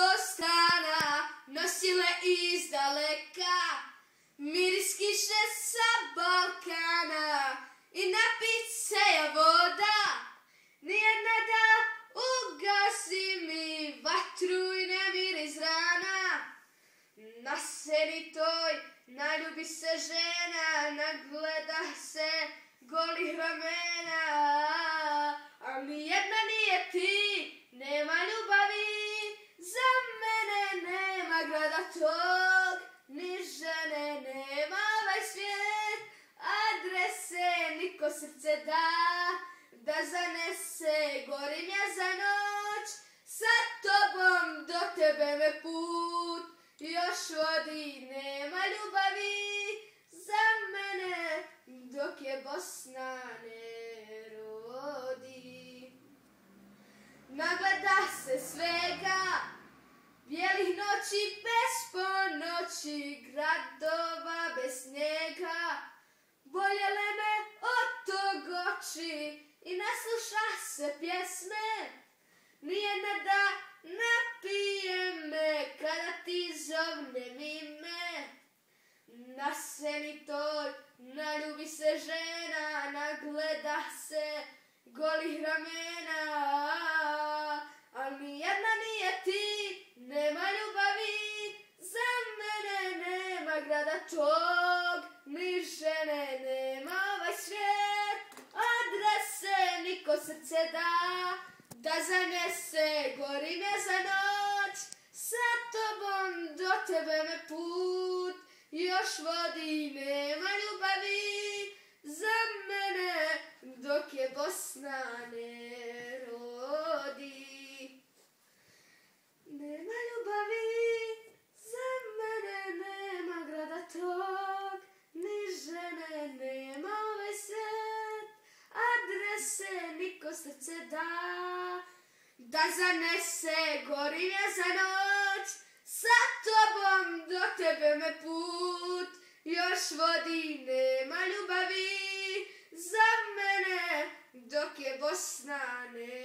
do stana nosile iz daleka miris kiše sa Balkana i napit se je voda. Nijedna da ugasi mi vatru i nemir iz rana. Na seni toj naljubi se žena, nagleda se golih ramena. A nijedna nije ti, nema ljubavi, za mene nema grada tog, ni žene nema ovaj svijet, srce da, da zanese, gorim ja za noć, sa tobom do tebe me put, još vodi, nema ljubavi, za mene, dok je Bosna ne rodi. Nagleda se svega, bijelih noći bez ponoći, gradova bez snijega, boljele me oči i nasluša se pjesme, nijedna da napije me kada ti zovnem ime. Na seni toj naljubi se žena, nagleda se golih ramena, al nijedna nije ti, nema ljubavi, za mene nema grada tog, ni žene nema ovaj svijet, da, da zanese, gorim je za noć, sa tobom do tebe me put, još vodi, nema ljubavi, za mene, dok je Bosna ne da zanese, gorim je za noć, sa tobom do tebe me put, još vodi, nema ljubavi, za mene, dok je Bosna ne